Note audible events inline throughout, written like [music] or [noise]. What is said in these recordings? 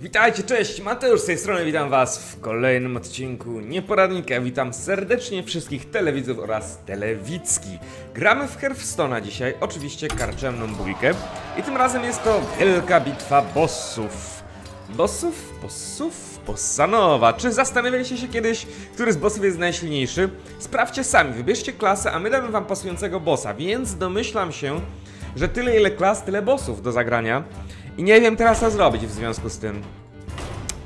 Witajcie, cześć, Mateusz z tej strony, witam was w kolejnym odcinku Nieporadnika. Witam serdecznie wszystkich telewidzów oraz telewicki. Gramy w Hearthstone'a dzisiaj, oczywiście karczemną bójkę i tym razem jest to wielka bitwa bossów. Bossów? Bossów? Bossanowa. Czy zastanawialiście się kiedyś, który z bossów jest najsilniejszy? Sprawdźcie sami, wybierzcie klasę, a my damy wam pasującego bossa, więc domyślam się, że tyle ile klas, tyle bossów do zagrania. I nie wiem teraz co zrobić w związku z tym.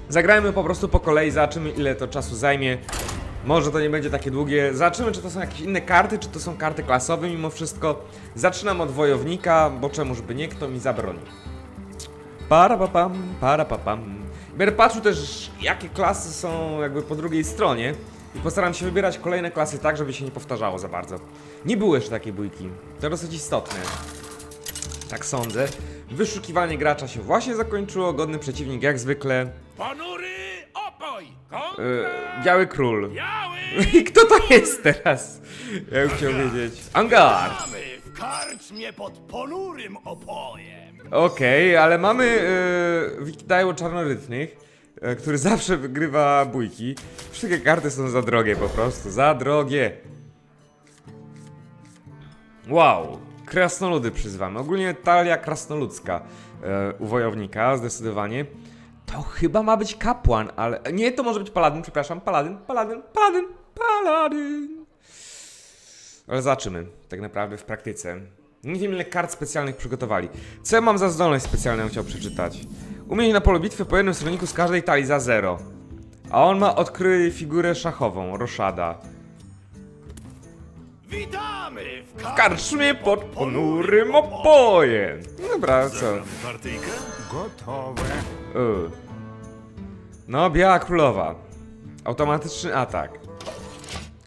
Zagrajmy po prostu po kolei, zobaczymy ile to czasu zajmie. Może to nie będzie takie długie. Zobaczymy, czy to są jakieś inne karty, czy to są karty klasowe mimo wszystko. Zaczynam od wojownika, bo czemuż by nie, kto mi zabroni. Para papam, para papam. Będę patrzył też, jakie klasy są jakby po drugiej stronie. I postaram się wybierać kolejne klasy tak, żeby się nie powtarzało za bardzo. Nie było jeszcze takiej bójki. To dosyć istotne. Tak sądzę. Wyszukiwanie gracza się właśnie zakończyło. Godny przeciwnik jak zwykle. Ponury opoj! Kontra E, Biały Król. biały! [laughs] I kto to jest teraz? Ja bym chciał wiedzieć. Angar! W karczmie pod ponurym opojem! Okej, ale mamy yy, Wikidajło Czarnorytnych, e, który [laughs] zawsze wygrywa bójki. Wszystkie karty są za drogie po prostu, za drogie. Wow, krasnoludy przyzwamy. Ogólnie talia krasnoludzka e, u wojownika, zdecydowanie. To chyba ma być kapłan, ale... Nie, to może być paladyn, przepraszam, paladyn, paladyn, paladyn, paladyn. Ale zobaczymy, tak naprawdę w praktyce. Nie wiem ile kart specjalnych przygotowali. Co ja mam za zdolność specjalną, chciał przeczytać. Umieć na polu bitwy po jednym stronniku z każdej talii za zero. A on ma odkryj figurę szachową, Roszada. Witamy w W karczmie pod ponurym opojem. Dobra, co? Gotowe. Y. No, biała królowa. Automatyczny atak.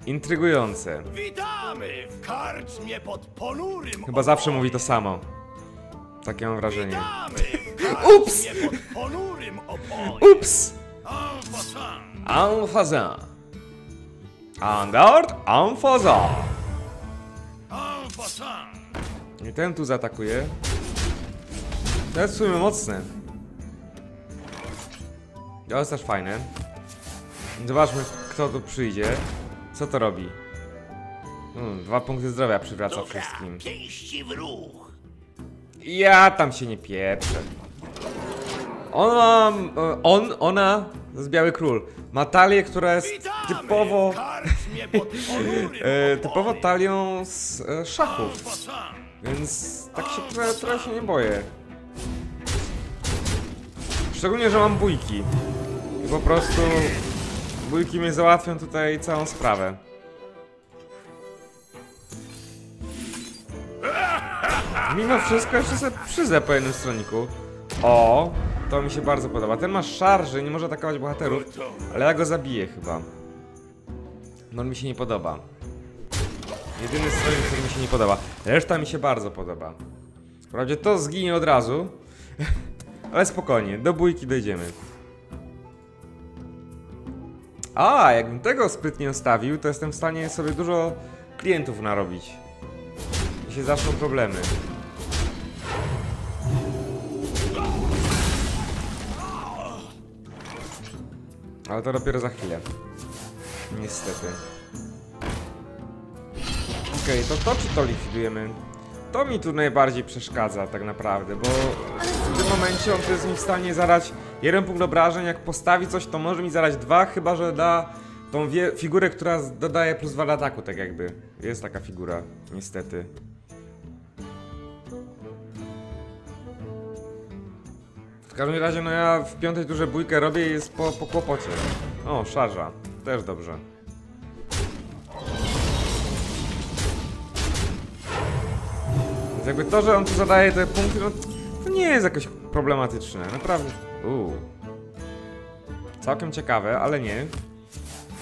Intrygujące. Witamy w karczmie pod ponurym Chyba zawsze mówi to samo. Takie mam wrażenie. [laughs] Ups! Ups! En passant! En I ten tu zaatakuje. To jest w sumie mocne. To jest też fajne. Zobaczmy, kto tu przyjdzie. Co to robi? Hmm, dwa punkty zdrowia przywraca Dobra, wszystkim. pięści w ruch! Ja tam się nie pieprzę. On ma... e, On, ona, to jest Biały Król. Ma talię, która jest typowo... [laughs] E, typowo talią z e, szachów. Więc tak się trochę, trochę się nie boję. Szczególnie, że mam bójki. I po prostu bójki mnie załatwią tutaj całą sprawę. Mimo wszystko jeszcze sobie przyzę po jednym stroniku. O, to mi się bardzo podoba. Ten ma szarży, nie może atakować bohaterów, ale ja go zabiję chyba. No on mi się nie podoba. Jedyny stronik, który mi się nie podoba. Reszta mi się bardzo podoba. Wprawdzie to zginie od razu. [laughs] Ale spokojnie, do bójki dojdziemy. A, jakbym tego sprytnie ustawił, to jestem w stanie sobie dużo klientów narobić. I się zaczną problemy. Ale to dopiero za chwilę. Niestety. Okej, to to czy to likwidujemy? To mi tu najbardziej przeszkadza tak naprawdę, bo w tym momencie on jest mi w stanie zadać jeden punkt obrażeń, jak postawi coś to może mi zadać dwa, chyba że da tą figurę, która dodaje plus dwa do ataku, tak jakby. Jest taka figura, niestety. W każdym razie, no ja w piątej turze bójkę robię i jest po, po kłopocie. O, szarża. Też dobrze. Więc jakby to, że on tu zadaje te punkty, no to nie jest jakoś problematyczne, naprawdę. Uuu. Całkiem ciekawe, ale nie.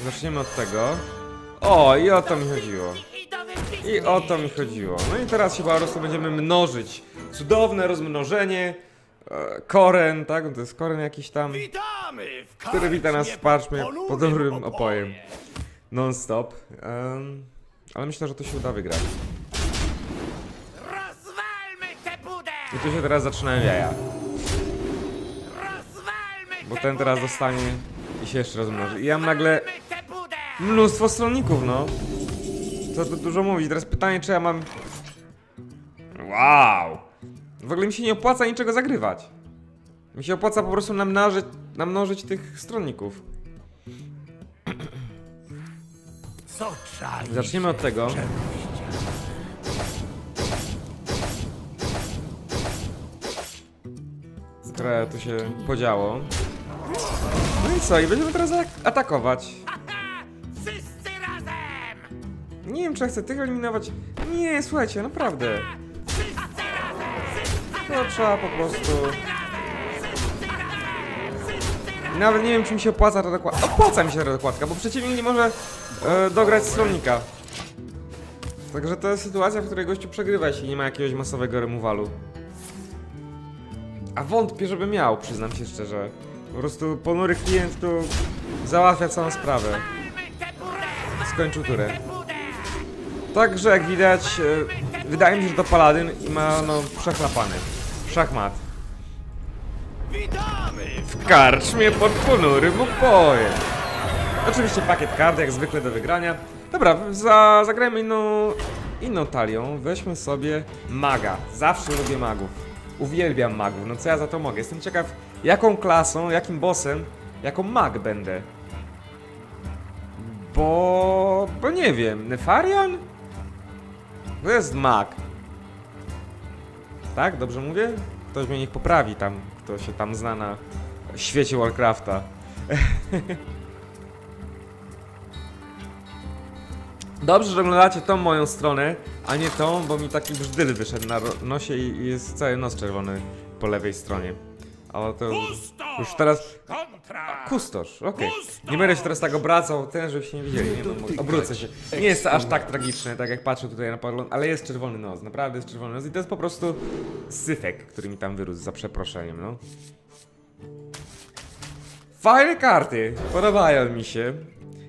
Zaczniemy od tego. O, i o to mi chodziło. I o to mi chodziło. No i teraz się po prostu będziemy mnożyć. Cudowne rozmnożenie. E, koren, tak? To jest koren jakiś tam. Który wita nas w ponurym pod dobrym opojem. Non-stop. Em, ale myślę, że to się uda wygrać. I tu się teraz zaczynają jaja. Bo ten teraz dostanie i się jeszcze rozmnoży. I ja mam nagle mnóstwo stronników, no. Co tu dużo mówić. Teraz pytanie, czy ja mam... Wow! W ogóle mi się nie opłaca niczego zagrywać. Mi się opłaca po prostu namnożyć, namnożyć tych stronników. Zaczniemy od tego. Trochę tu się podziało. No i co? I będziemy teraz ak- atakować. Wszyscy razem! Nie wiem, czy ja chcę tych eliminować. Nie, słuchajcie, naprawdę. To trzeba po prostu... Nawet nie wiem, czy mi się opłaca ta dokładka. Opłaca mi się ta dokładka, bo przeciwnik nie może e, dograć stronnika. Także to jest sytuacja, w której gościu przegrywa, jeśli nie ma jakiegoś masowego remowalu. A wątpię, żeby miał, przyznam się szczerze. Po prostu ponury klient tu załatwia całą sprawę. Skończył turę. Także jak widać, e, wydaje mi się, że to paladyn i ma no przechlapany. Szachmat. Witamy! W karczmie pod ponurym upojem. Oczywiście pakiet kart, jak zwykle do wygrania. Dobra, za, zagrajmy inną, inną talią. Weźmy sobie maga. Zawsze lubię magów. Uwielbiam magów, no co ja za to mogę. Jestem ciekaw, jaką klasą, jakim bossem, jaką mag będę. Bo... bo nie wiem, Nefarian? To jest mag. Tak? Dobrze mówię? Ktoś mnie niech poprawi tam, kto się tam zna na świecie Warcrafta. [laughs] Dobrze, że oglądacie tą moją stronę, a nie tą, bo mi taki brzdyle wyszedł na nosie i jest cały nos czerwony po lewej stronie. Ale to Kustosz! już teraz... Kontra! Kustosz, okej. Nie będę się teraz tak obracał, ten, żebyście nie widzieli. Nie, no, obrócę się. Nie jest to aż tak tragiczne, tak jak patrzę tutaj na pogląd, ale jest czerwony nos, naprawdę jest czerwony nos i to jest po prostu syfek, który mi tam wyrósł, za przeproszeniem, no. Fajne karty, podobają mi się.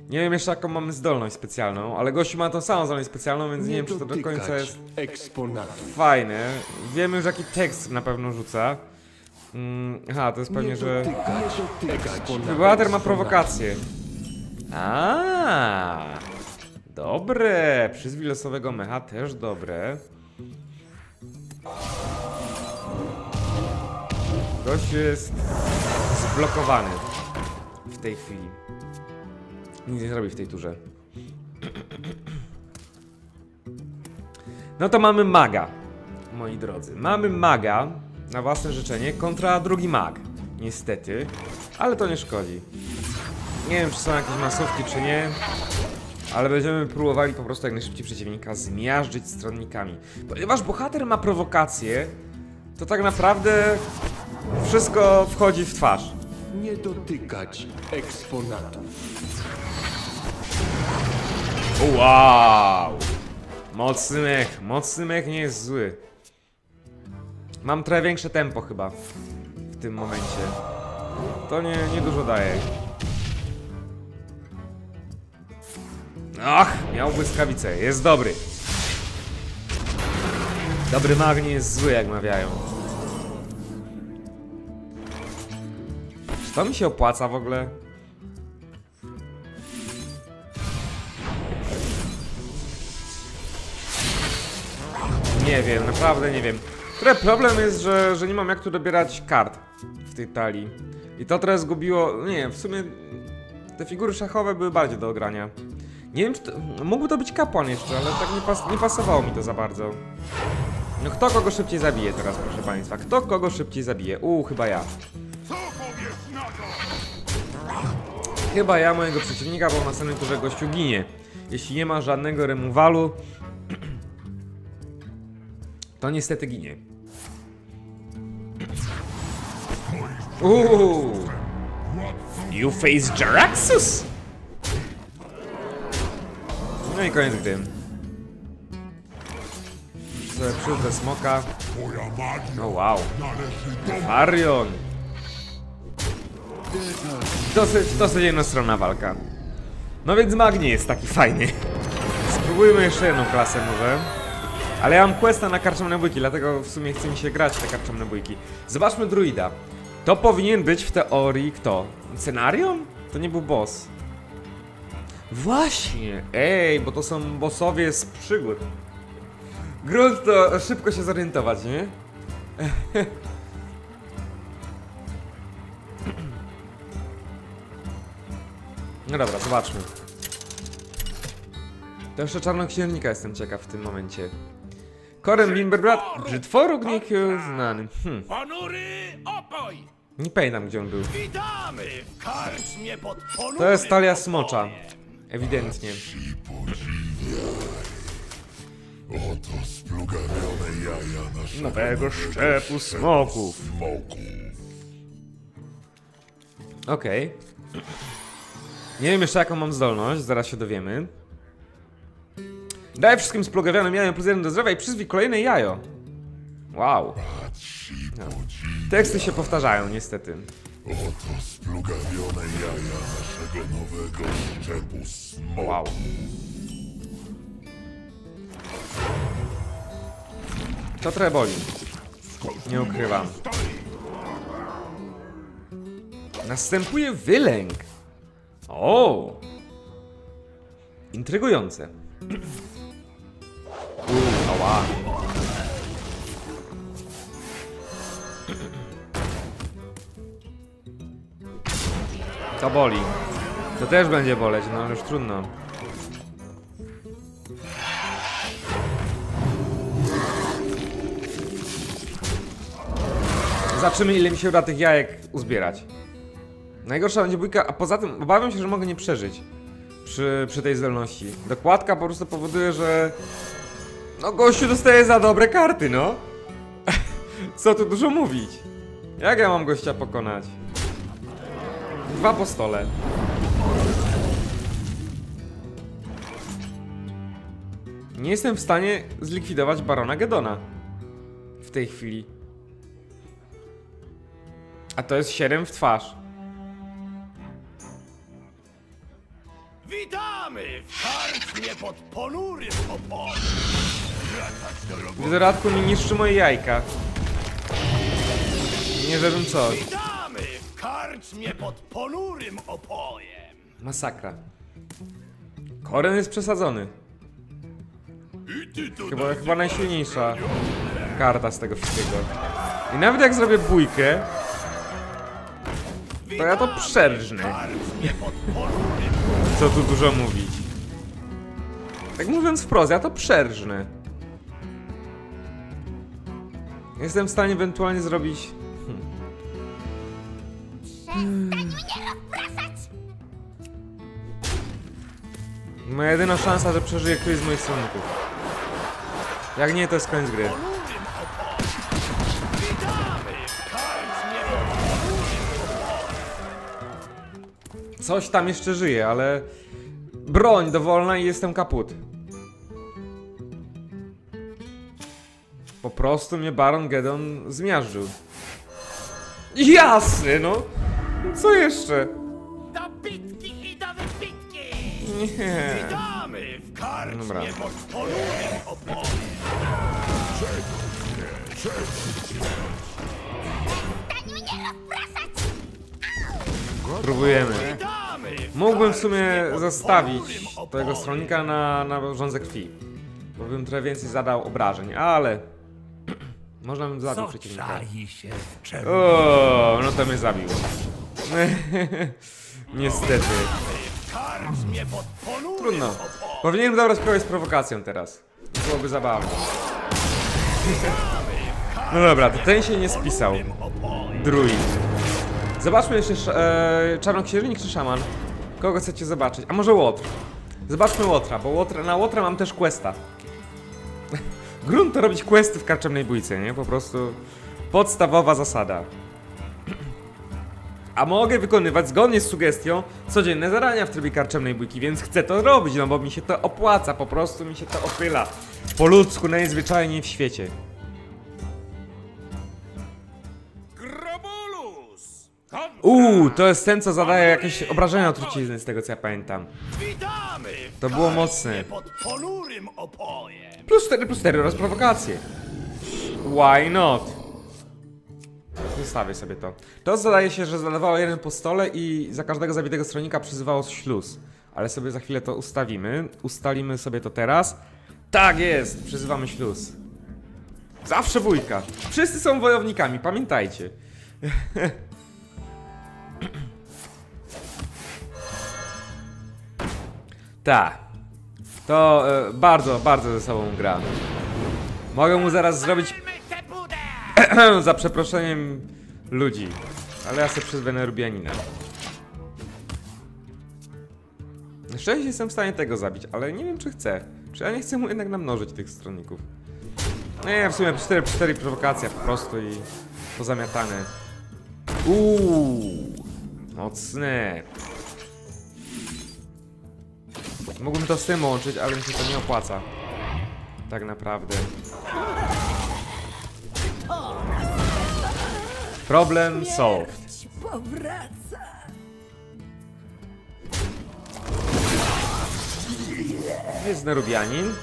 Nie wiem jeszcze jaką mamy zdolność specjalną, ale gościu ma tą samą zdolność specjalną, więc nie, wiem czy to do końca jest eksponatów. fajne. Wiemy już jaki tekst na pewno rzuca. Mm, aha, to jest pewnie, że... Bohater ma prowokację. A, dobre. Przyzwij losowego mecha też dobre. Gość jest zblokowany w tej chwili. Nic nie zrobi w tej turze. No to mamy maga, moi drodzy. Mamy maga na własne życzenie kontra drugi mag. Niestety, ale to nie szkodzi. Nie wiem, czy są jakieś masówki, czy nie. Ale będziemy próbowali po prostu jak najszybciej przeciwnika zmiażdżyć stronnikami. Ponieważ bohater ma prowokację, to tak naprawdę wszystko wchodzi w twarz. Nie dotykać eksponatów. Wow! Mocny mech, mocny mech nie jest zły. Mam trochę większe tempo chyba w tym momencie. To nie, nie dużo daje. Ach, miał błyskawicę, jest dobry. Dobry mag nie jest zły, jak mawiają. Czy to mi się opłaca w ogóle? Nie wiem, naprawdę nie wiem. Trochę problem jest, że, że nie mam jak tu dobierać kart w tej talii. I to trochę zgubiło. Nie wiem, w sumie te figury szachowe były bardziej do ogrania. Nie wiem, czy to. Mógłby to być kapłan jeszcze, ale tak nie, pas, nie pasowało mi to za bardzo. No kto kogo szybciej zabije teraz, proszę państwa? Kto kogo szybciej zabije? Uuu, chyba ja. Na? Chyba ja mojego przeciwnika, bo w następnym turze gościu ginie. Jeśli nie ma żadnego remowalu, to niestety ginie. Uuu. You face Jaraxus! No i koniec gry. Sobie przyrzucę smoka. No wow. Marion! Dosyć, dosyć jednostronna walka. No więc mag nie jest taki fajny. Spróbujmy jeszcze jedną klasę może. Ale ja mam questa na karczemne bójki, dlatego w sumie chce mi się grać te karczemne bójki. Zobaczmy druida. To powinien być w teorii kto? Scenarion? To nie był boss. Właśnie! Ej, bo to są bossowie z przygód. Grunt to szybko się zorientować, nie? [clears throat] No dobra, zobaczmy. To jeszcze czarnoksiężnika jestem ciekaw w tym momencie. Korem Bimberbrat, brzytworuk znany. Hm, Ponury opoj! nie pamiętam gdzie on był. Witamy w karczmie pod To jest talia smocza. Ewidentnie. Oto splugawione jaja naszego Nowego szczepu smoków. smoku. Okej. Nie wiem jeszcze jaką mam zdolność, zaraz się dowiemy. Daj wszystkim splugawionym jajom plus jeden do zdrowia i przyzwij kolejne jajo. Wow. No. Teksty się powtarzają niestety. Oto splugawione jaja naszego nowego szczepu smoku. Wow. To trochę boli. Nie ukrywam. Następuje wylęk. O! Intrygujące. Uuu, ała. To boli. To też będzie boleć, no już trudno. Zobaczymy ile mi się uda tych jajek uzbierać. Najgorsza będzie bójka, a poza tym obawiam się, że mogę nie przeżyć przy, przy tej zdolności. Dokładka po prostu powoduje, że no gościu dostaje za dobre karty, no. [laughs] Co tu dużo mówić? Jak ja mam gościa pokonać? Dwa po stole. Nie jestem w stanie zlikwidować Barona Gedona. W tej chwili. A to jest 7 w twarz. Witamy w karczmie pod ponurym opojem. W dodatku mi niszczy moje jajka. Nie żebym coś. Witamy w karczmie pod ponurym opojem. Masakra. Koren jest przesadzony. Chyba, chyba najsilniejsza karta z tego wszystkiego. I nawet jak zrobię bójkę, to ja to przerżnę. Co tu dużo mówić. Tak mówiąc wprost, ja to przerżnę. Jestem w stanie ewentualnie zrobić... Hmm. Moja jedyna szansa, że przeżyje któryś z moich stronników. Jak nie, to jest koniec gry. Coś tam jeszcze żyje, ale... Broń dowolna i jestem kaput. Po prostu mnie Baron Gedon zmiażdżył. Jasne, no! Co jeszcze? Do bitki i do wypitki! Nie. Witamy w karczmie Dobra. pod ponurym opojem. Próbujemy. Mógłbym w sumie ponurym tego stronnika na, na rządze krwi. Bo bym trochę więcej zadał obrażeń, ale... Można bym zabił przeciwnika. się w O, no to mnie zabił. [laughs] Niestety. Trudno. Powinienem dobrać kogoś z prowokacją teraz. Byłoby zabawne. [laughs] No dobra, to ten się nie spisał. Druid. Zobaczmy jeszcze sz- e, czarnoksiężnik czy szaman. Kogo chcecie zobaczyć? A może Łotr? Zobaczmy Łotra, bo Łotra, na Łotra mam też questa. Grunt to robić questy w karczemnej bójce, nie? Po prostu podstawowa zasada. A mogę wykonywać zgodnie z sugestią codzienne zadania w trybie karczemnej bójki, więc chcę to robić, no bo mi się to opłaca, po prostu mi się to opyla. Po ludzku najzwyczajniej w świecie. Uuu, to jest ten, co zadaje jakieś obrażenia trucizny, z tego co ja pamiętam. Witamy To było mocne. Plus 4, plus 4 oraz prowokacje. Why not? zostawię sobie to. To zdaje się, że zadawało jeden po stole i za każdego zabitego stronnika przyzywało śluz. Ale sobie za chwilę to ustawimy. Ustalimy sobie to teraz. Tak jest, przyzywamy śluz. Zawsze wujka. Wszyscy są wojownikami, pamiętajcie. [laughs] Tak. To e, bardzo, bardzo ze sobą gra. Mogę mu zaraz zrobić [clears throat] za przeproszeniem ludzi. Ale ja sobie przyzwę na Rubianina. Na szczęście jestem w stanie tego zabić, ale nie wiem czy chcę. Czy ja nie chcę mu jednak namnożyć tych stronników. Nie, w sumie 4-4 prowokacja po prostu i pozamiatane. Uuu, mocne. Mógłbym to z tym łączyć, ale mi się to nie opłaca. Tak naprawdę. Problem solved. powraca. Jest Nerubianin.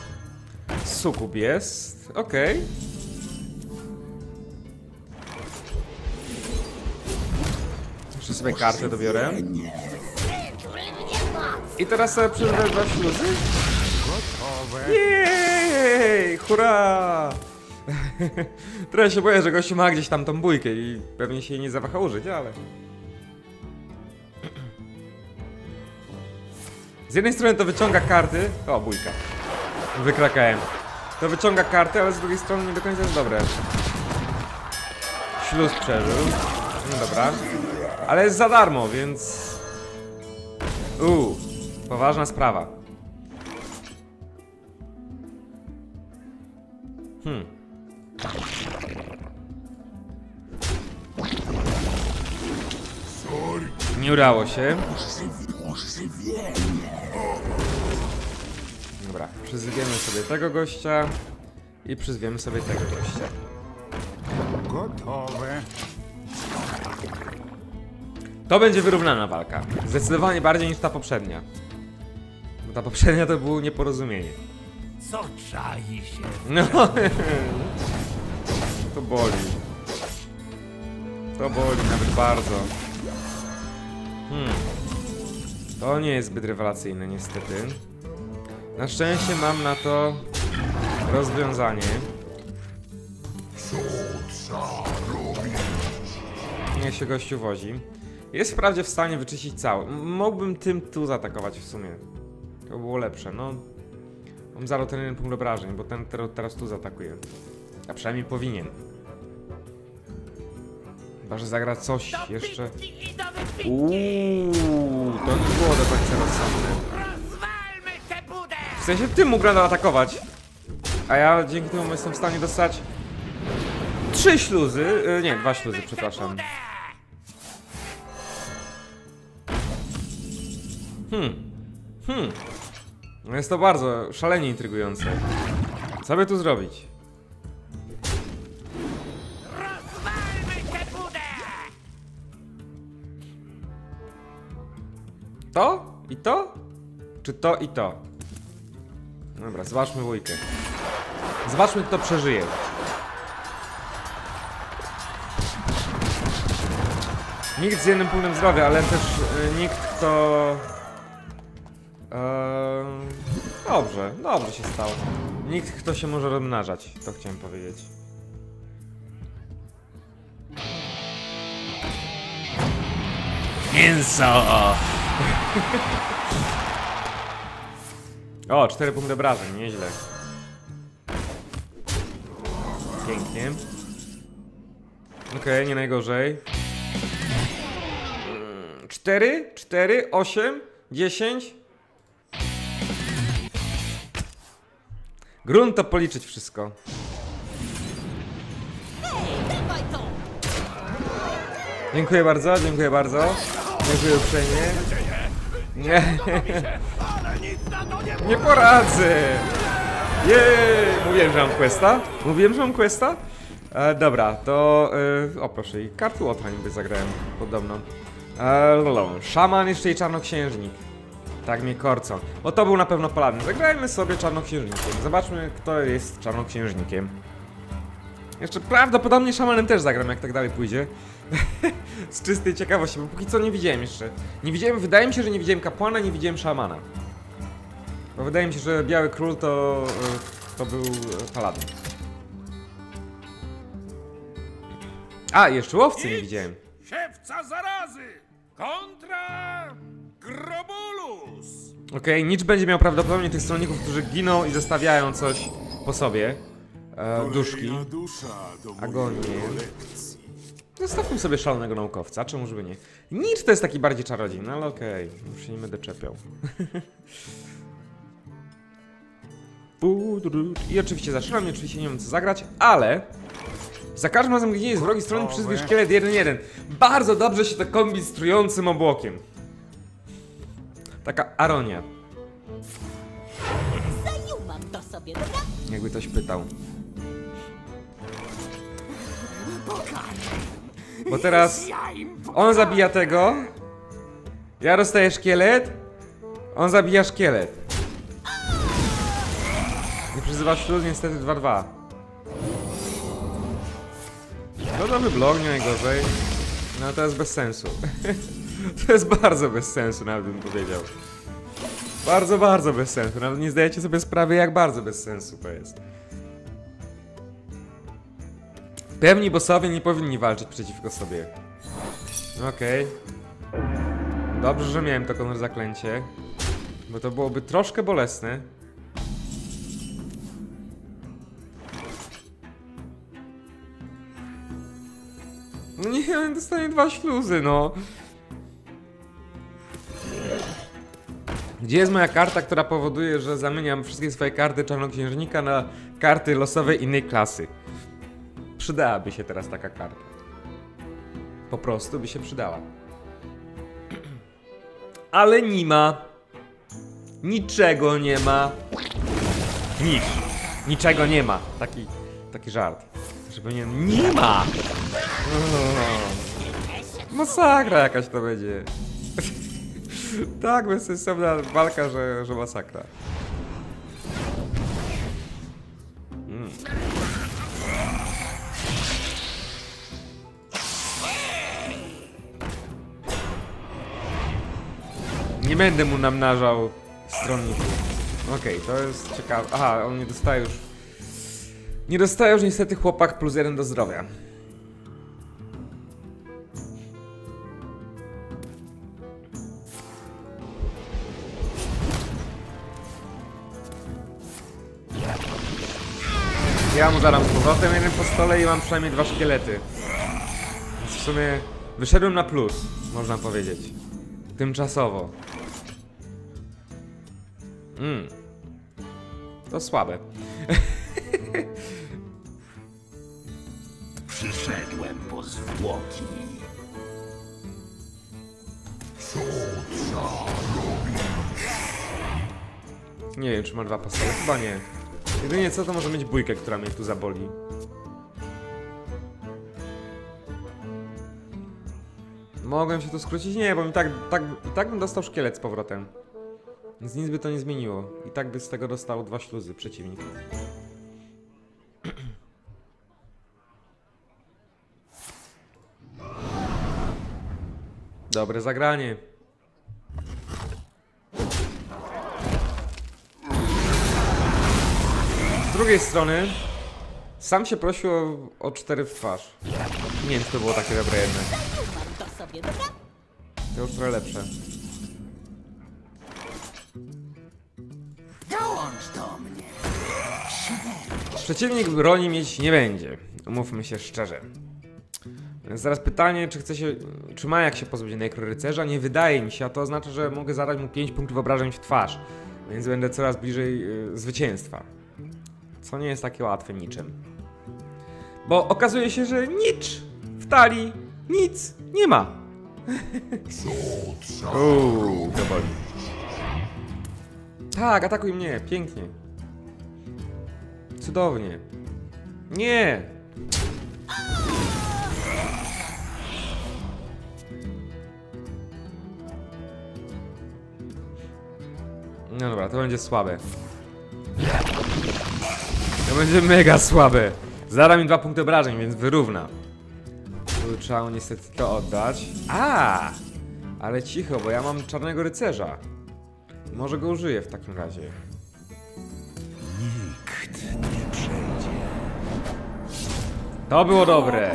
Sukub jest. Okej. Jeszcze sobie kartę dobiorę. I teraz sobie przyzwę dwa śluzy. Jej! Hurra! [laughs] Trochę się boję, że gościu ma gdzieś tam tą bójkę i pewnie się jej nie zawaha użyć, ale... Z jednej strony to wyciąga karty... O, bójka. Wykrakałem. To wyciąga karty, ale z drugiej strony nie do końca jest dobre. Śluz przeżył. No dobra. Ale jest za darmo, więc... Uuu, poważna sprawa. Hmm. Nie udało się. Dobra, przyzwiemy sobie tego gościa i przyzwiemy sobie tego gościa. Gotowe. To będzie wyrównana walka. Zdecydowanie bardziej niż ta poprzednia. Bo ta poprzednia to było nieporozumienie. Co czai się? No. [laughs] To boli. To boli nawet bardzo. Hmm. To nie jest zbyt rewelacyjne niestety. Na szczęście mam na to rozwiązanie. Niech się gościu wozi. Jest wprawdzie w stanie wyczyścić cały. Mógłbym tym tu zaatakować w sumie. To było lepsze, no. Mam zero ten jeden punkt obrażeń, bo ten ter- teraz tu zaatakuje. A przynajmniej powinien. Chyba, że zagra coś jeszcze. Uuu, to nie było do końca rozsądne. W sensie tym mógł nadal atakować. A ja dzięki temu jestem w stanie dostać trzy śluzy. y, nie, dwa śluzy, przepraszam. Hmm. Hmm. No jest to bardzo szalenie intrygujące. Co by tu zrobić? To? I to? Czy to i to? Dobra, zobaczmy wujkę. Zobaczmy, kto przeżyje. Nikt z jednym punktem zdrowia, ale też y, nikt, kto... Eee, dobrze, dobrze się stało. Nikt, kto się może rozmnażać, to chciałem powiedzieć. Mięso! O, 4 punkty obrażeń, nieźle. Pięknie. Okej, nie najgorzej. 4, 4, 8, 10. Grunt to policzyć wszystko. Dziękuję bardzo, dziękuję bardzo. Dziękuję uprzejmie. Nie, nie poradzę. Jej! Mówiłem, że mam questa. Mówiłem, że mam questa. E, dobra, to... E, o proszę, i kartu Łotwa niby zagrałem, podobno. E, lolo, szaman jeszcze i czarnoksiężnik. Tak mnie korcą. Bo to był na pewno paladyn. Zagrajmy sobie czarnoksiężnikiem. Zobaczmy, kto jest czarnoksiężnikiem. Jeszcze prawdopodobnie szamanem też zagram, jak tak dalej pójdzie. [laughs] Z czystej ciekawości, bo póki co nie widziałem jeszcze. Nie widziałem, wydaje mi się, że nie widziałem kapłana, nie widziałem szamana. Bo wydaje mi się, że Biały Król to, y, to był y, paladyn. A, jeszcze łowcy nie widziałem. Siewca zarazy! Kontra... Grobulus! Okej, Nicz będzie miał prawdopodobnie tych stronników, którzy giną i zostawiają coś po sobie. E, duszki. Agonię. Zostawmy sobie szalonego naukowca, czemu żeby nie? Nicz to jest taki bardziej czarodziej, no ale okej, już się nie będę czepiał. [laughs] I oczywiście zaczynam, i oczywiście nie wiem co zagrać, ale za każdym razem, gdy jest wrogi strony, przyzwij szkielet 1-1. Bardzo dobrze się to kombi z trującym obłokiem. Taka aronia, Zajumam to sobie, dobra? jakby ktoś pytał. Bo teraz on zabija tego, ja dostaję szkielet, on zabija szkielet. Nie przyzywa śluz, niestety 2-2. No dobry blok, nie najgorzej. No to jest bez sensu. [laughs] [laughs] to jest bardzo bez sensu, nawet bym powiedział. Bardzo, bardzo bez sensu. Nawet nie zdajecie sobie sprawy, jak bardzo bez sensu to jest. Pewni bossowie nie powinni walczyć przeciwko sobie. Okej. Dobrze, że miałem to konor zaklęcie. Bo to byłoby troszkę bolesne. No nie, dostanie dwa śluzy, no. Gdzie jest moja karta, która powoduje, że zamieniam wszystkie swoje karty czarnoksiężnika na karty losowe innej klasy? Przydałaby się teraz taka karta. Po prostu by się przydała. Ale nie ma. Niczego nie ma. Nic. Niczego nie ma. Taki, taki żart. Żeby nie... Nie ma! O, masakra jakaś to będzie. [laughs] tak, bezsensowna walka, że, że masakra. Nie będę mu namnażał stronników. Okej, to jest ciekawe. Aha, on nie dostaje już. Nie dostaje już niestety chłopak plus jeden do zdrowia. Ja mu zaram z powrotem jeden po stole i mam przynajmniej dwa szkielety. Więc w sumie wyszedłem na plus, można powiedzieć. Tymczasowo. Mm. To słabe. [laughs] Przyszedłem po zwłoki. Nie wiem, czy ma dwa pastele. Chyba nie. Jedynie co, to może mieć bójkę, która mnie tu zaboli. Mogłem się tu skrócić? Nie, bo mi tak, tak, i tak bym dostał szkielet z powrotem. Więc nic by to nie zmieniło. I tak by z tego dostał dwa śluzy przeciwnik. [clears throat] Dobre zagranie. Drugiej strony, sam się prosił o, o cztery w twarz. Nie wiem, czy to było takie dobre jednak. To już trochę lepsze. Dołącz do mnie. Przeciwnik broni mieć nie będzie. Umówmy się szczerze. Więc zaraz pytanie, czy chce się. Czy ma jak się pozbyć nekrorycerza? Nie wydaje mi się, a to oznacza, że mogę zadać mu 5 punktów obrażeń w twarz. Więc będę coraz bliżej y, zwycięstwa. Co nie jest takie łatwe niczym. Bo okazuje się, że nic w talii nic nie ma. Uuu, to boli. Tak, atakuj mnie, pięknie. Cudownie. Nie! No dobra, to będzie słabe. To będzie mega słabe. Zada mi dwa punkty obrażeń, więc wyrówna. Tu trzeba mu niestety to oddać. A! Ale cicho, bo ja mam czarnego rycerza. Może go użyję w takim razie. Nikt nie przejdzie. To było dobre.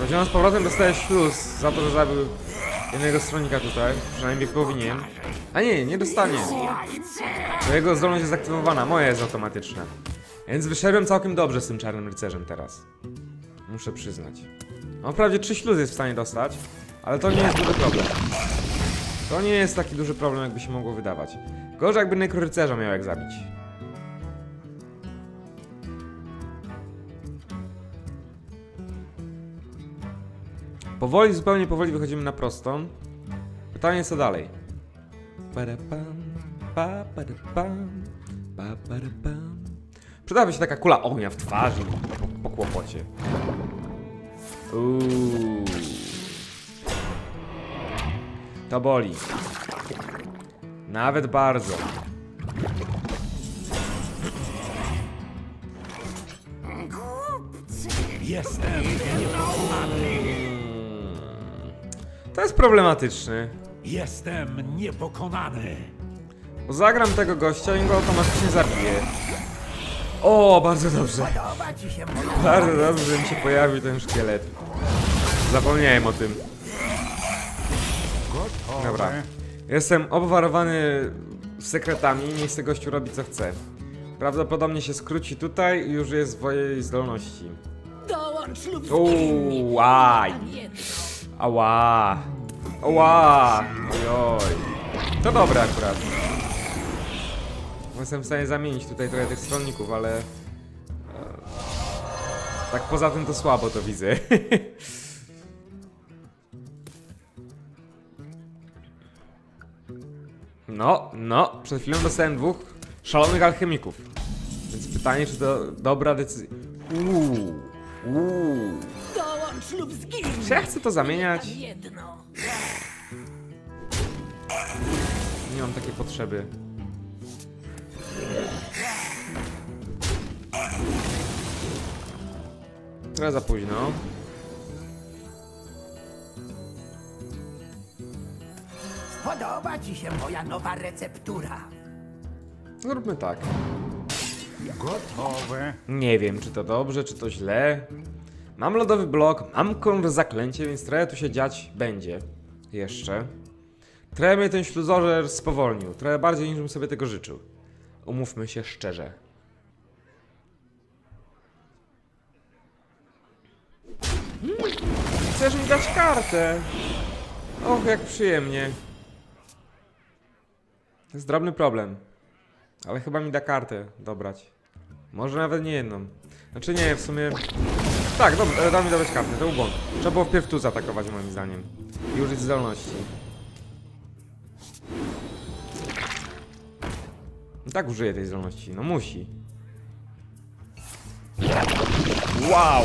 Chodziłem z powrotem dostaję śluz za to, że zabił jednego stronnika tutaj. Przynajmniej powinien. A nie, nie dostanie. Bo jego zdolność jest aktywowana, moja jest automatyczna. Więc wyszedłem całkiem dobrze z tym czarnym rycerzem teraz. Muszę przyznać. On wprawdzie trzy śluzy jest w stanie dostać, ale to nie jest duży problem. To nie jest taki duży problem, jakby się mogło wydawać. Gorzej jakby nekrorycerza miał jak zabić. Powoli, zupełnie powoli wychodzimy na prostą. Pytanie co dalej? Przydałaby się taka kula ognia w twarzy po, po kłopocie. Uuu. To boli. Nawet bardzo. Jestem niepokonany. To jest problematyczny. Jestem niepokonany. Bo zagram tego gościa i go automatycznie zabiję. O, bardzo dobrze. Bardzo dobrze, że mi się pojawił ten szkielet. Zapomniałem o tym. Dobra. Jestem obwarowany sekretami, niech se gościu robi co chce. Prawdopodobnie się skróci tutaj i już jest w mojej zdolności. Dołącz lub Uuu, aj. Ała. Ała. Ojoj. To dobre akurat. Jestem w stanie zamienić tutaj trochę tych stronników, ale... e, Tak poza tym to słabo to widzę. [laughs] No, no, przed chwilą dostałem dwóch szalonych alchemików. Więc pytanie, czy to dobra decyzja. Uuu, uuu. Dołącz lub. Czy ja chcę to zamieniać? Nie mam takiej potrzeby. Trochę za późno. Podoba ci się moja nowa receptura. Zróbmy tak. Gotowe. Nie wiem, czy to dobrze, czy to źle. Mam lodowy blok, mam konr zaklęcie, więc trochę tu się dziać będzie. Jeszcze. Trochę mnie ten śluzożer spowolnił. Trochę bardziej niż bym sobie tego życzył. Umówmy się szczerze. Chcesz mi dać kartę? Och, jak przyjemnie. To jest drobny problem. Ale chyba mi da kartę dobrać. Może nawet nie jedną. Znaczy nie, w sumie... Tak, dobra, da mi dawać kartę, to był błąd. Trzeba było wpierw tu zaatakować moim zdaniem. I użyć zdolności. I tak użyję tej zdolności, no musi. Wow!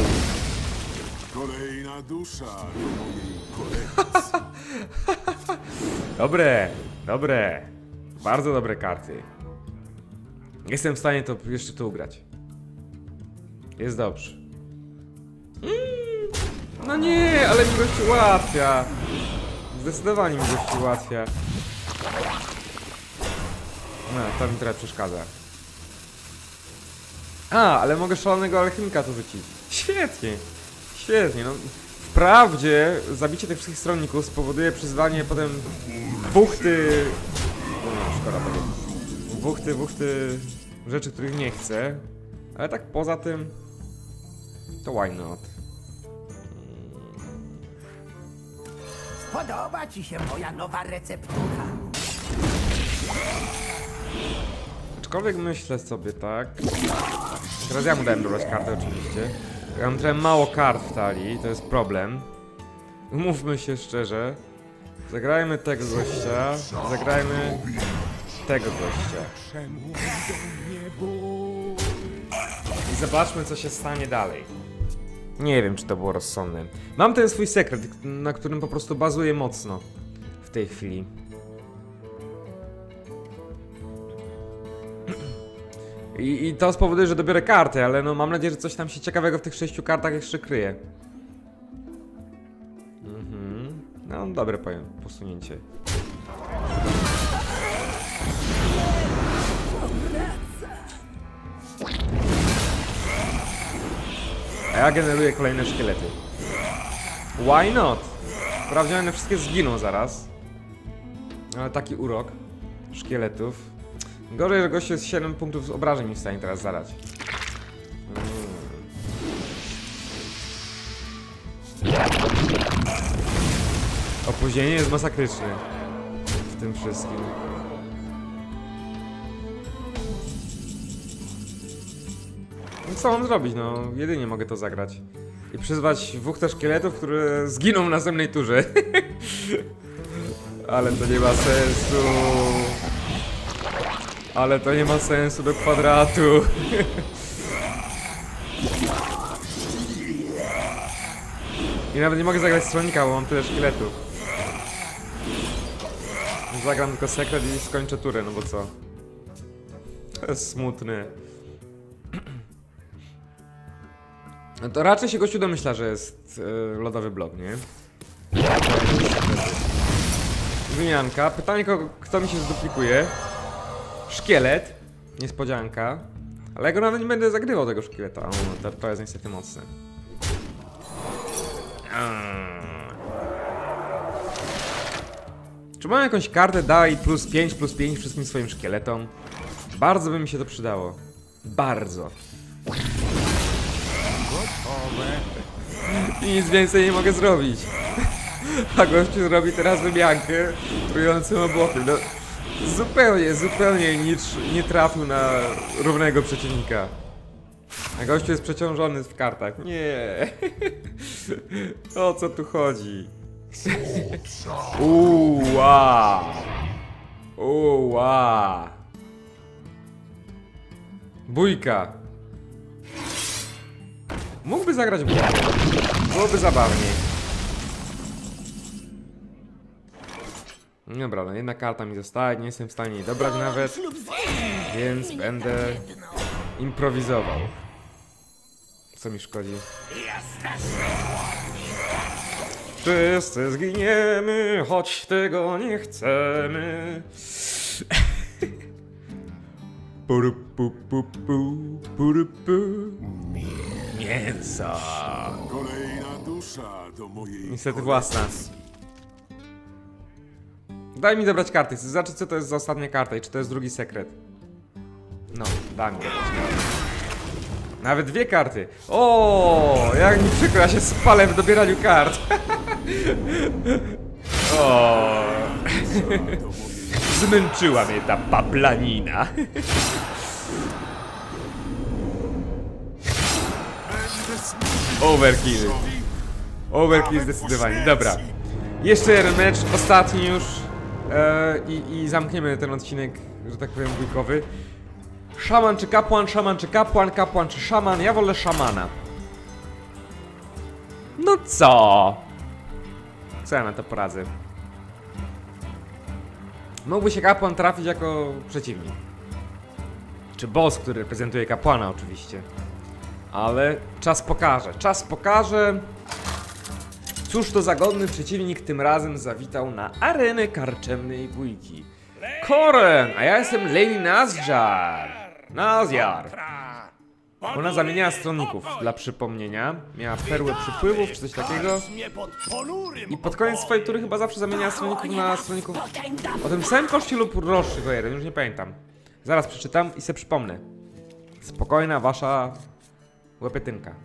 Kolejna dusza do mojej [laughs] kolekcji. Dobre, dobre. Bardzo dobre karty. Jestem w stanie to jeszcze tu ugrać. Jest dobrze. Mm, no nie, ale mi gościu ułatwia. Zdecydowanie mi gościu ułatwia. No, to mi trochę przeszkadza. A, ale mogę szalonego alchemika tu rzucić. Świetnie. Świetnie, no. Wprawdzie zabicie tych wszystkich stronników spowoduje przyzwanie potem buchty... No nie, szkoda tego. Buchty, buchty rzeczy, których nie chcę. Ale tak poza tym... To why not? Podoba ci się moja nowa receptura. Aczkolwiek myślę sobie tak. Teraz ja mu dałem dobrać kartę oczywiście. Ja mam trochę mało kart w talii, to jest problem. Umówmy się szczerze. Zagrajmy tego gościa, zagrajmy tego gościa. Zobaczmy co się stanie dalej. Nie wiem czy to było rozsądne. Mam ten swój sekret, na którym po prostu bazuję mocno w tej chwili. I, I to spowoduje, że dobiorę karty, ale no mam nadzieję, że coś tam się ciekawego w tych sześciu kartach jeszcze kryje. Mhm. No, dobre powiem, posunięcie. Ja generuję kolejne szkielety. Why not? Wprawdzie one wszystkie zginą zaraz. Ale taki urok szkieletów. Gorzej, że gościu jest 7 punktów z obrażeń mi w stanie teraz zadać. Mm. Opóźnienie jest masakryczne w tym wszystkim. Co mam zrobić? No, jedynie mogę to zagrać. I przyzwać dwóch też szkieletów, które zginą w następnej turze. [laughs] Ale to nie ma sensu. Ale to nie ma sensu do kwadratu. [laughs] I nawet nie mogę zagrać stronika, bo mam tyle szkieletów. Zagram tylko sekret i skończę turę, no bo co? [laughs] To jest smutne. No to raczej się gościu domyśla, że jest e, lodowy blok, nie? Wymianka. Pytanie, kogo, kto mi się zduplikuje. Szkielet. Niespodzianka. Ale ja go nawet nie będę zagrywał tego szkieleta. O, to, to jest niestety mocne. Czy mam jakąś kartę daj plus 5 plus 5 wszystkim swoim szkieletom? Bardzo by mi się to przydało. Bardzo. I nic więcej nie mogę zrobić. A gościu zrobi teraz wymiankę trującym obłokiem. No, zupełnie, zupełnie nie, tr- nie trafił na równego przeciwnika. A gościu jest przeciążony w kartach. Nie. O co tu chodzi? Uła. Uła. Bójka. Mógłby zagrać bójkę. Byłoby zabawniej. Dobra, no jedna karta mi zostaje, nie jestem w stanie jej dobrać nawet, więc będę improwizował. Co mi szkodzi? Wszyscy zginiemy, choć tego nie chcemy. [laughs] Puru, pu, pu, pu, puru, pu. Mięso. Kolejna dusza do mojej Niestety własna. Daj mi dobrać karty, chcę zobaczyć co to jest za ostatnia karta i czy to jest drugi sekret. No, daj mi dobrać karty. Nawet dwie karty. O, jak mi przykro, ja się spalę w dobieraniu kart. [laughs] o. Zmęczyła mnie ta paplanina. Overkill. Overkill zdecydowanie. Dobra. Jeszcze jeden mecz, ostatni już. I, I zamkniemy ten odcinek, że tak powiem, bójkowy. Szaman czy kapłan, szaman czy kapłan, kapłan czy szaman? Ja wolę szamana. No co? Co ja na to poradzę? Mógłby się kapłan trafić jako przeciwnik. Czy boss, który reprezentuje kapłana oczywiście. Ale czas pokaże. Czas pokaże. Cóż to za godny przeciwnik tym razem zawitał na arenę karczemnej bójki. Koren, a ja jestem Lady Nazjar. Nazjar. Ona zamieniała stronników, dla przypomnienia. Miała perłę przypływów, czy coś takiego. I pod koniec swojej tury chyba zawsze zamieniała stronników na stronników o tym samym koszcie lub droższych o jeden, już nie pamiętam. Zaraz przeczytam i se przypomnę. Spokojna wasza łepetynka.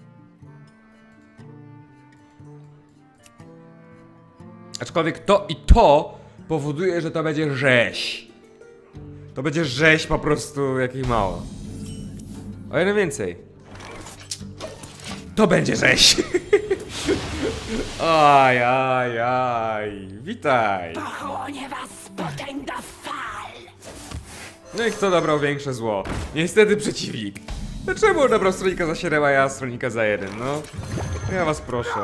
Aczkolwiek to i to powoduje, że to będzie rzeź. To będzie rzeź po prostu jakich mało. O jeden więcej. To będzie rzeź. [laughs] Aj, aj, aj. Witaj. Pochłonie was potęga fal. No i kto dobrał większe zło? Niestety przeciwnik. Dlaczego dobrał stronika za 7, a ja stronika za 1, no? Ja was proszę.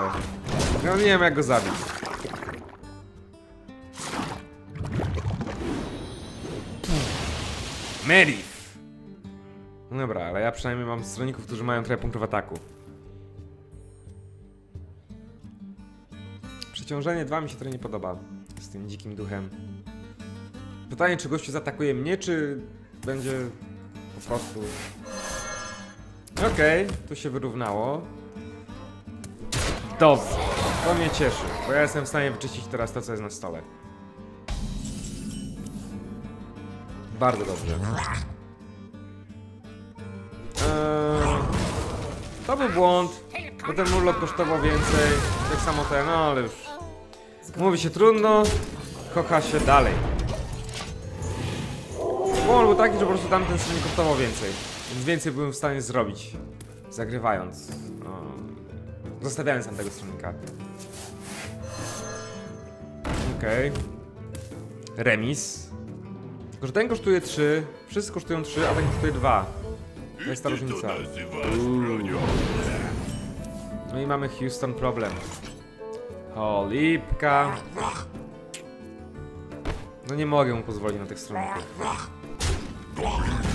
Ja nie wiem jak go zabić. Merif. No dobra, ale ja przynajmniej mam stronników, którzy mają trochę punktów ataku. Przeciążenie 2 mi się trochę nie podoba z tym dzikim duchem. Pytanie, czy gościu zaatakuje mnie, czy będzie po prostu... Okej, tu się wyrównało. Dobrze, to mnie cieszy, bo ja jestem w stanie wyczyścić teraz to, co jest na stole. Bardzo dobrze. Eee, to był błąd, bo ten urlop kosztował więcej, tak samo ten, no ale już... Mówi się trudno, kocha się dalej. Błąd był taki, że po prostu tamten stronik kosztował więcej, więc więcej byłem w stanie zrobić, zagrywając. No, zostawiając tam tego stronika. Okej. Remis. Tylko, że ten kosztuje 3, wszyscy kosztują 3, a ten kosztuje 2. To jest ta różnica. No i mamy Houston problem. O, lipka. No nie mogę mu pozwolić na tych stronników.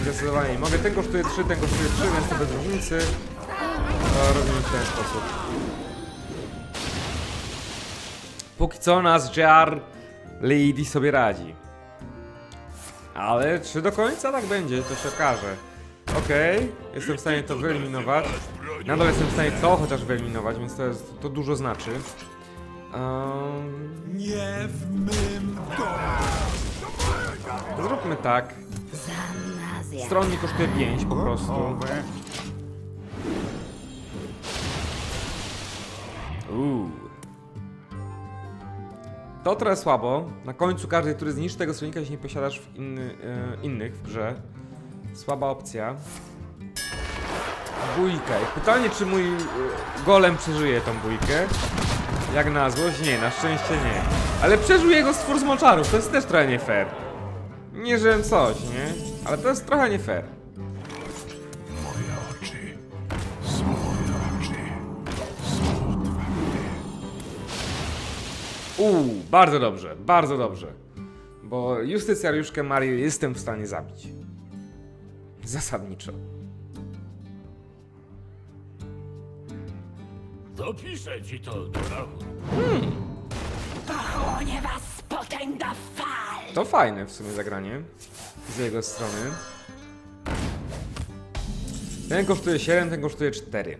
Zdecydowanie nie mogę. Ten kosztuje 3, ten kosztuje 3, więc to bez różnicy. To robimy w ten sposób. Póki co nas JR Lady sobie radzi. Ale czy do końca tak będzie, to się okaże. Okej, jestem w stanie to wyeliminować. Nadal jestem w stanie to chociaż wyeliminować, więc to, jest, to dużo znaczy. Um, Nie w mym zróbmy tak. Stronnik kosztuje 5 po prostu. Uuu. To trochę słabo. Na końcu każdej tury zniszczy tego stronnika, jeśli nie posiadasz w inny, e, innych w grze. Słaba opcja. Bójka. I pytanie, czy mój e, golem przeżyje tą bójkę? Jak na złość? Nie, na szczęście nie. Ale przeżył jego stwór z moczarów, to jest też trochę nie fair. Nie, że coś, nie? Ale to jest trochę nie fair. Moje oczy są moje oczy. Są twarde. Uuu, bardzo dobrze, bardzo dobrze. Bo justycjariuszkę Marię jestem w stanie zabić. Zasadniczo. Dopiszę ci to do rachunku. Pochłonie was potęga fal. To fajne w sumie zagranie. Z jego strony. Ten kosztuje 7, ten kosztuje 4.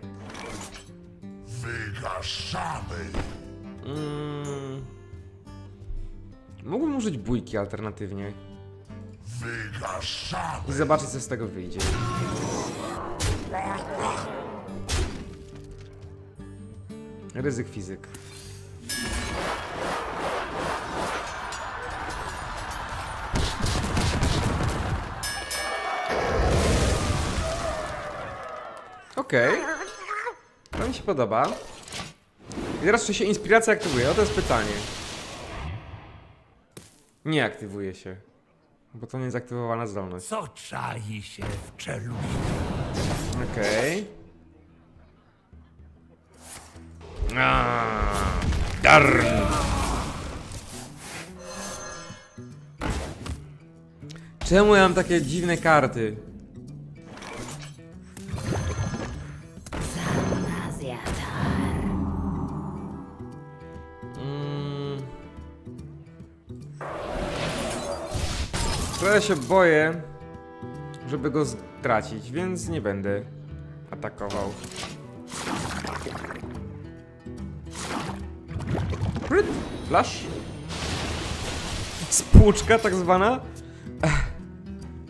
Wygaszamy. Mm. Mógłbym użyć bójki alternatywnie Wygaszamy. i zobaczyć co z tego wyjdzie. Ryzyk fizyk. Okej. To mi się podoba. I teraz czy się inspiracja aktywuje? O to jest pytanie. Nie aktywuje się. Bo to nie jest aktywowana zdolność. Co czai się w czeluści? Okej. Aaaa, Darn! Czemu ja mam takie dziwne karty? Trochę się boję, żeby go stracić, więc nie będę atakował. Pryt, Flash. Spłuczka tak zwana. Ech.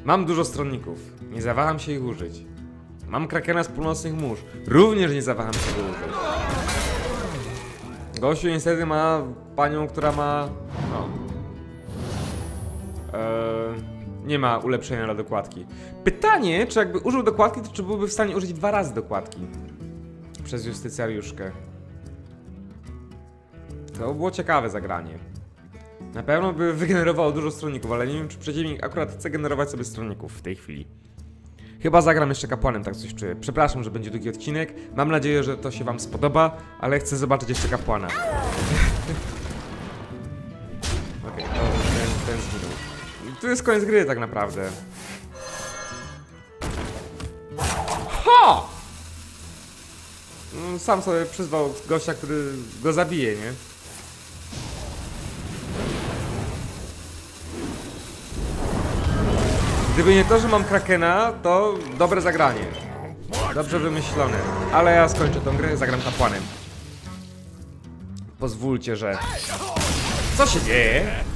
Mam dużo stronników. Nie zawaham się ich użyć. Mam krakena z północnych mórz. Również nie zawaham się go użyć. Gościu niestety ma panią, która ma. No. Eee, nie ma ulepszenia dla dokładki. Pytanie, czy jakby użył dokładki, to czy byłby w stanie użyć dwa razy dokładki przez justycjariuszkę. To by było ciekawe zagranie. Na pewno by wygenerowało dużo stronników, ale nie wiem, czy przeciwnik akurat chce generować sobie stronników w tej chwili. Chyba zagram jeszcze kapłanem, tak coś czuję. Przepraszam, że będzie długi odcinek. Mam nadzieję, że to się wam spodoba, ale chcę zobaczyć jeszcze kapłana. tu jest koniec gry tak naprawdę. Ho! Mm, sam sobie przyzwał gościa, który go zabije, nie? Gdyby nie to, że mam Krakena, to dobre zagranie. Dobrze wymyślone. Ale ja skończę tą grę, zagram kapłanem. Pozwólcie, że... Co się dzieje?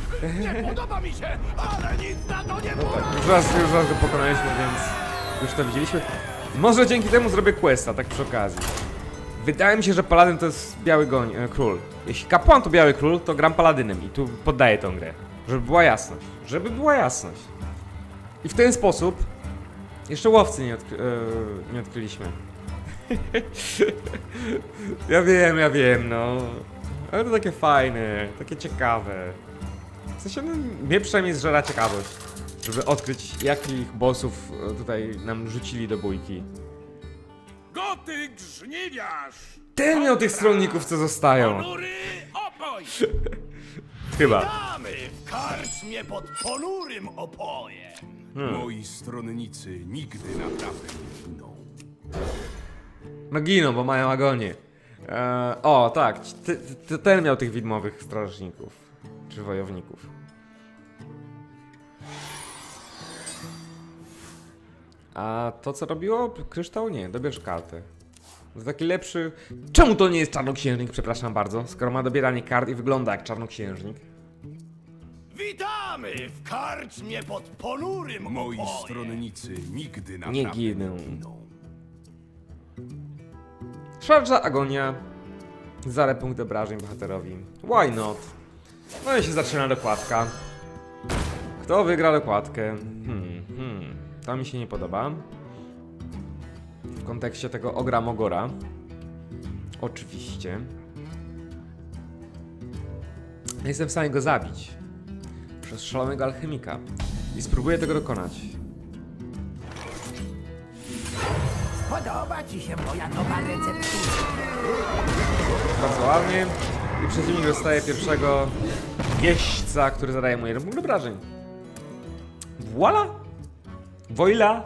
Podoba mi się, ale nic na to nie No tak, już raz, już raz go pokonaliśmy, więc już to widzieliśmy. Może dzięki temu zrobię questa, tak przy okazji. Wydaje mi się, że paladyn to jest biały goń, e, król. Jeśli kapłan to biały król, to gram paladynem i tu poddaję tą grę. Żeby była jasność. Żeby była jasność. I w ten sposób jeszcze łowcy nie, odkry e, nie odkryliśmy. [laughs] ja wiem, ja wiem, no. Ale to takie fajne, takie ciekawe. W sensie, no, mnie przynajmniej zżera ciekawość, żeby odkryć, jakich bossów e, tutaj nam rzucili do bójki. Gotyk żniwiarz! Ten miał tych stronników, co zostają. Ponury opoj! [laughs] Chyba. Damy w karczmie pod ponurym opojem! Moi stronnicy nigdy naprawdę nie giną. No giną, bo mają agonię. E, o, tak, ci- ty, ty, ten miał tych widmowych strażników. Czy wojowników. A to co robiło? Kryształ? Nie, dobierz kartę. To taki lepszy... Czemu to nie jest czarnoksiężnik, przepraszam bardzo, skoro ma dobieranie kart i wygląda jak czarnoksiężnik? Witamy w karczmie pod ponurym Moi opojem! stronnicy nigdy naprawdę Nie nie giną. Szarża, agonia. Zarę punkt obrażeń bohaterowi. Why not? No i się zaczyna dokładka. Kto wygra dokładkę? Hmm. To mi się nie podoba. W kontekście tego Ogra Mogora. Oczywiście. Jestem w stanie go zabić. Przez szalonego alchemika. I spróbuję tego dokonać. Podoba ci się moja nowa receptura? Bardzo ładnie. I przeciwnik dostaje pierwszego jeźdźca, który zadaje mu jeden punkt obrażeń. Voila! Voila!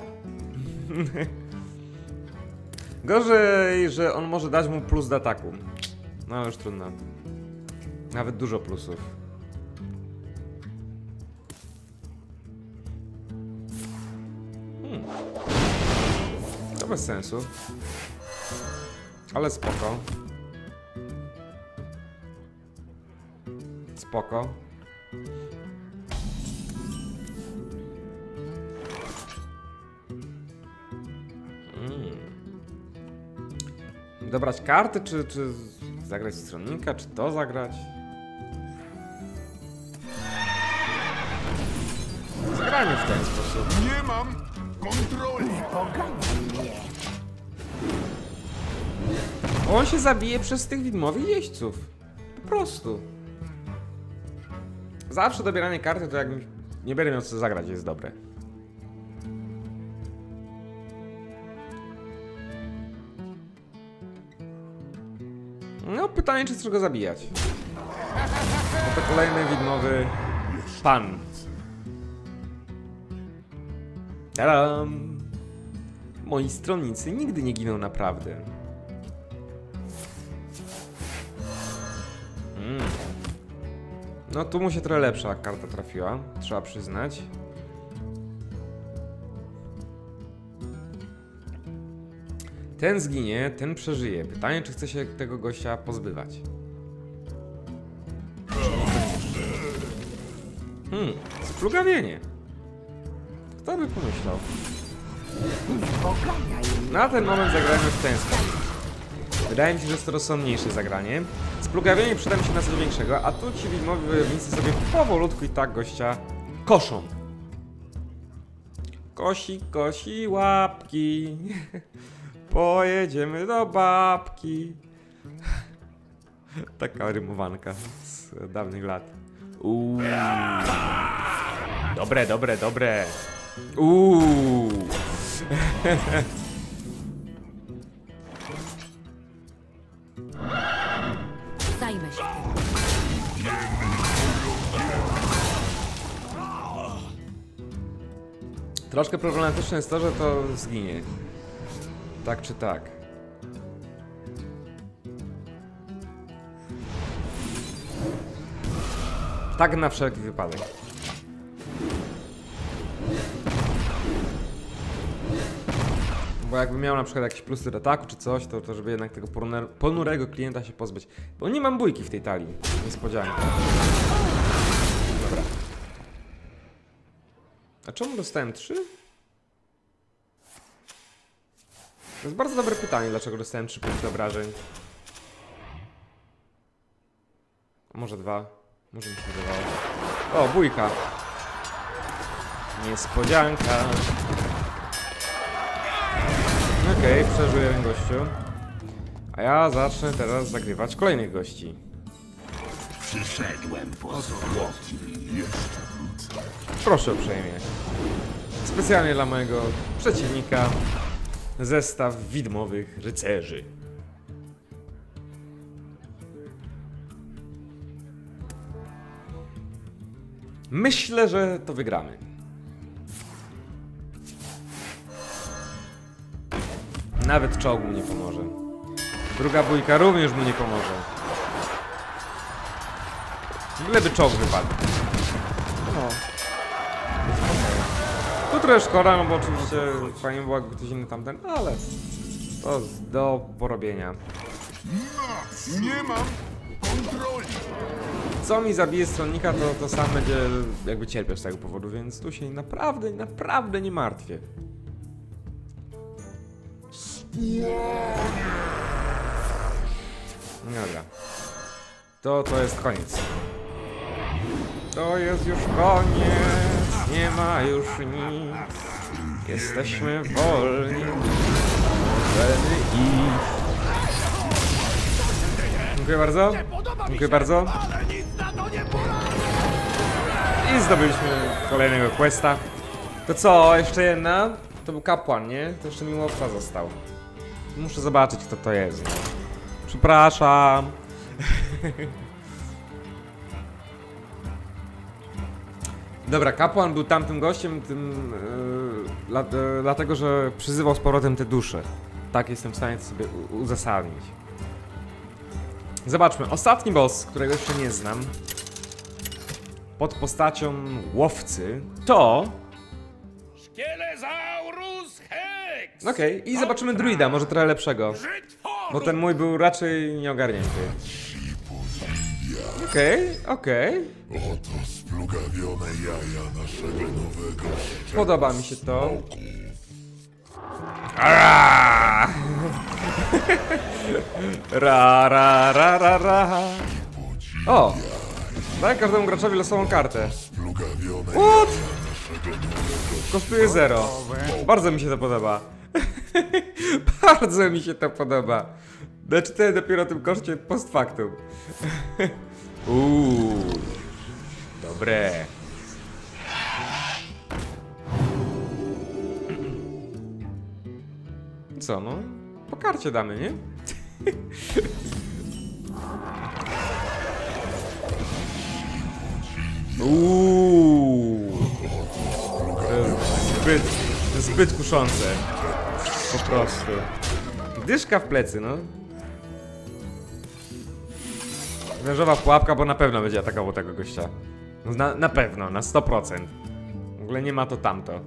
[laughs] Gorzej, że on może dać mu plus do ataku. No ale już trudno. Nawet dużo plusów. Hmm. To bez sensu. Ale spoko. Spoko. Dobrać karty, czy, czy zagrać stronnika, czy to zagrać? Zagrajmy w ten sposób. Nie mam kontroli! On się zabije przez tych widmowych jeźdźców. Po prostu. Zawsze dobieranie karty to jak nie będę miał co zagrać jest dobre. Pytanie czy chcesz go zabijać. No to kolejny widmowy pan. Tadam! Moi stronnicy nigdy nie giną naprawdę. No tu mu się trochę lepsza karta trafiła, trzeba przyznać. Ten zginie, ten przeżyje. Pytanie, czy chce się tego gościa pozbywać. Hmm, splugawienie. Kto by pomyślał? Na ten moment zagrajmy w ten sposób. Wydaje mi się, że jest to rozsądniejsze zagranie. Splugawienie przyda mi się na coś większego, a tu ci widmowi wojownicy sobie powolutku i tak gościa koszą. Kosi, kosi łapki. [laughs] Pojedziemy do babki. Taka rymowanka z dawnych lat. Uuu. Dobre, dobre, dobre. Uuu. Zajmę się. Troszkę problematyczne jest to, że to zginie. Tak czy tak. Tak na wszelki wypadek. Bo jakbym miał na przykład jakieś plusy do ataku czy coś, to, to żeby jednak tego ponurego klienta się pozbyć. Bo nie mam bójki w tej talii. Niespodzianka. Dobra. A czemu dostałem trzy? To jest bardzo dobre pytanie, dlaczego dostałem 3 punkty obrażeń. A może dwa? Może mi się wydawało. O, bójka. Niespodzianka. Okej, przeżyję ten gościu. A ja zacznę teraz zagrywać kolejnych gości. Przyszedłem po zwłoki. Proszę uprzejmie. Specjalnie dla mojego przeciwnika zestaw widmowych rycerzy. Myślę, że to wygramy. Nawet czołgu nie pomoże. Druga bójka również mu nie pomoże. Byleby czołg wypadł. No. Trochę szkoda, no bo oczywiście fajnie było jakby ktoś inny tamten, ale to do porobienia. Nie mam kontroli. Co mi zabije stronnika, to, to sam będzie jakby cierpiał z tego powodu, więc tu się naprawdę, naprawdę nie martwię. Dobra. To, to jest koniec. To jest już koniec, nie ma już nic. Jesteśmy wolni. Możemy iść. Dziękuję bardzo. Dziękuję bardzo. I zdobyliśmy kolejnego questa. To co, jeszcze jedna? To był kapłan, nie? To jeszcze mi łowca został. Muszę zobaczyć, kto to jest. No. Przepraszam. [laughs] Dobra, kapłan był tamtym gościem, tym, yy, dla, yy, dlatego, że przyzywał z powrotem te dusze. Tak jestem w stanie to sobie uzasadnić. Zobaczmy, ostatni boss, którego jeszcze nie znam, pod postacią łowcy, to... Szkielezaurus Hex! Okej, i zobaczymy druida, może trochę lepszego. Bo ten mój był raczej nieogarnięty. Okej, okej. Oto splugawione jaja naszego nowego Podoba mi się to. Ara! Ra, ra, ra, ra, ra. O! Daj każdemu graczowi losową kartę. What? Kosztuje zero. Bardzo mi się to podoba. [laughs] Bardzo mi się to podoba. Doczytałem dopiero o tym koszcie post factum. [laughs] Uuu. Dobre. Co no? Po karcie damy, nie? Uuu. To jest zbyt, zbyt kuszące. Po prostu. Dyszka w plecy, no. Wężowa pułapka, bo na pewno będzie atakował tego gościa. No, Na, na pewno, na 100%. W ogóle nie ma to tamto.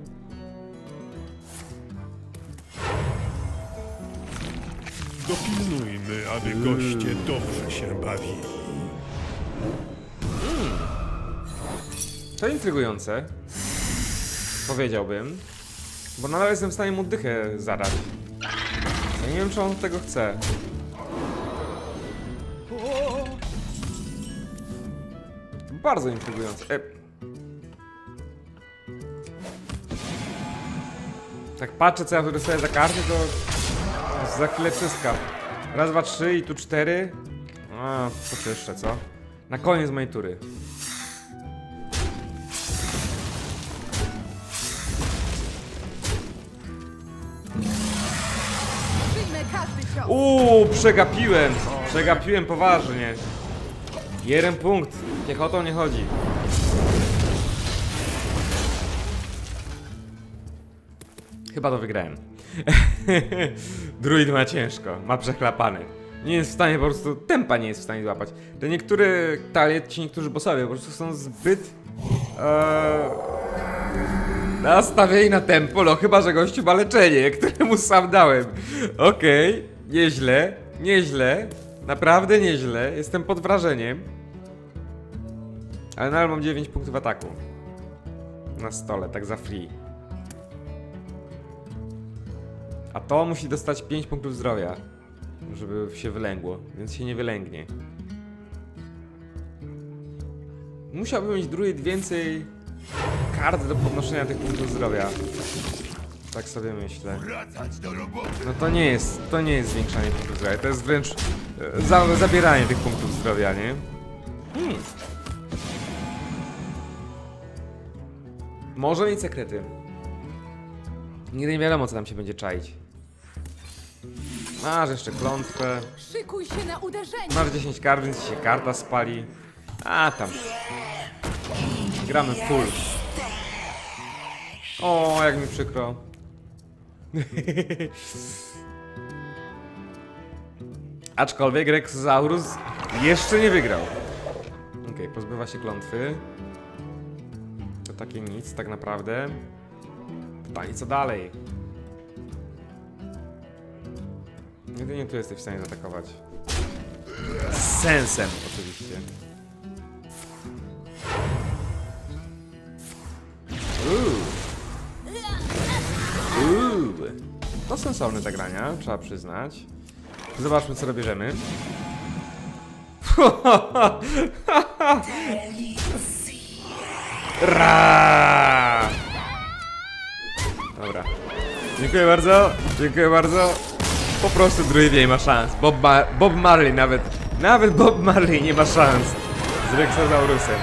Dopilnujmy, aby goście dobrze się bawili. To intrygujące. Powiedziałbym. Bo nadal jestem w stanie mu dychę zadać. Ja nie wiem, czy on tego chce. Bardzo intrygujące. E... Tak patrzę, co ja wyrysuję za karty, to za chwilę czystka. Raz, dwa, trzy i tu cztery. A, poczyszczę, co? Na koniec mojej tury. Uuu, przegapiłem! Przegapiłem poważnie. Jeden punkt. Piechotą nie chodzi. Chyba to wygrałem. [laughs] Druid ma ciężko, ma przechlapany. Nie jest w stanie po prostu, tempa nie jest w stanie złapać. Te niektóre talie, ci niektórzy bossowie po prostu są zbyt... Eee, nastawieni na tempo, no chyba, że gościu ma leczenie, [laughs] któremu sam dałem. Okej, nieźle, nieźle, naprawdę nieźle, jestem pod wrażeniem. Ale nadal mam 9 punktów ataku. Na stole, tak za free. A to musi dostać 5 punktów zdrowia, żeby się wylęgło, więc się nie wylęgnie. Musiałbym mieć druid więcej kart do podnoszenia tych punktów zdrowia. Tak sobie myślę. No to nie jest, to nie jest zwiększanie punktów zdrowia, to jest wręcz e, za, zabieranie tych punktów zdrowia, nie? Hmm. Może mieć sekrety. Nigdy nie wiadomo, co tam się będzie czaić. Masz jeszcze klątwę. Szykuj się na uderzenie. Masz 10 kart, więc się karta spali. A tam. Gramy full. O, jak mi przykro. [laughs] Aczkolwiek Rexosaurus jeszcze nie wygrał. Okej, pozbywa się klątwy. Takie nic, tak naprawdę. Pytanie, co dalej? Jedynie tu jesteś w stanie zaatakować. Z sensem, oczywiście. To sensowne zagrania, trzeba przyznać. Zobaczmy, co dobierzemy. [laughs] Ra! Dobra. Dziękuję bardzo, dziękuję bardzo. Po prostu druid nie ma szans. Bob, Bob Marley nawet, nawet Bob Marley nie ma szans z Rexosaurusem.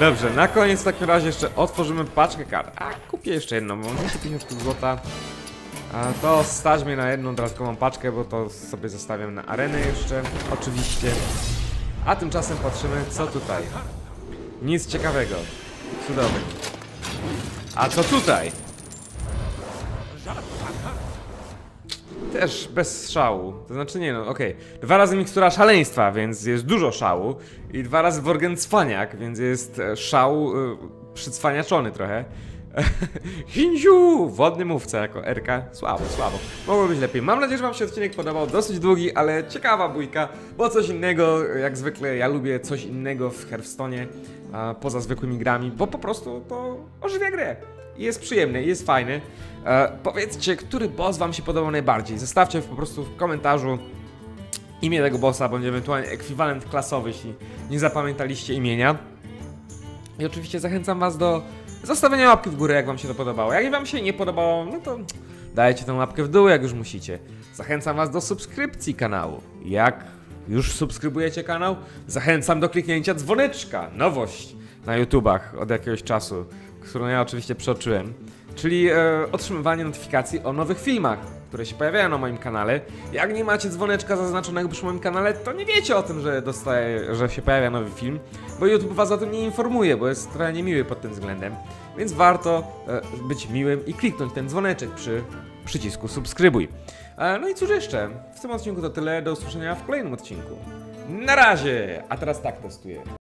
Dobrze, na koniec w takim razie jeszcze otworzymy paczkę kart. A, kupię jeszcze jedną, bo mam 250 sztuk złota. A to stać mnie na jedną dodatkową paczkę, bo to sobie zostawiam na arenę jeszcze, oczywiście. A tymczasem patrzymy, co tutaj. Nic ciekawego. Cudownie. A co tutaj? Też bez szału. To znaczy nie no, okej. Dwa razy mikstura szaleństwa, więc jest dużo szału. I dwa razy Worgencwaniak, więc jest e, szał y, przycwaniaczony trochę. [laughs] Hindziu! Wodny mówca jako RK. Słabo, słabo. Mogło być lepiej. Mam nadzieję, że wam się odcinek podobał. Dosyć długi, ale ciekawa bójka. Bo coś innego, jak zwykle, ja lubię coś innego w Hearthstone'ie. a, Poza zwykłymi grami, bo po prostu to ożywia grę. Jest przyjemny, jest fajny. E, powiedzcie, który boss wam się podobał najbardziej. Zostawcie po prostu w komentarzu imię tego bossa, bądź ewentualnie ekwiwalent klasowy, jeśli nie zapamiętaliście imienia. I oczywiście zachęcam was do zostawienia łapki w górę, jak wam się to podobało. Jak wam się nie podobało, no to dajcie tę łapkę w dół, jak już musicie. Zachęcam was do subskrypcji kanału. Jak już subskrybujecie kanał, zachęcam do kliknięcia dzwoneczka. Nowość na YouTubach od jakiegoś czasu, którą ja oczywiście przeoczyłem. Czyli e, otrzymywanie notyfikacji o nowych filmach, które się pojawiają na moim kanale. Jak nie macie dzwoneczka zaznaczonego przy moim kanale, to nie wiecie o tym, że dostaje, że się pojawia nowy film, bo YouTube was o tym nie informuje, bo jest trochę niemiły pod tym względem. Więc warto e, być miłym i kliknąć ten dzwoneczek przy przycisku subskrybuj. E, no i cóż jeszcze? W tym odcinku to tyle. Do usłyszenia w kolejnym odcinku. Na razie! A teraz tak testuję.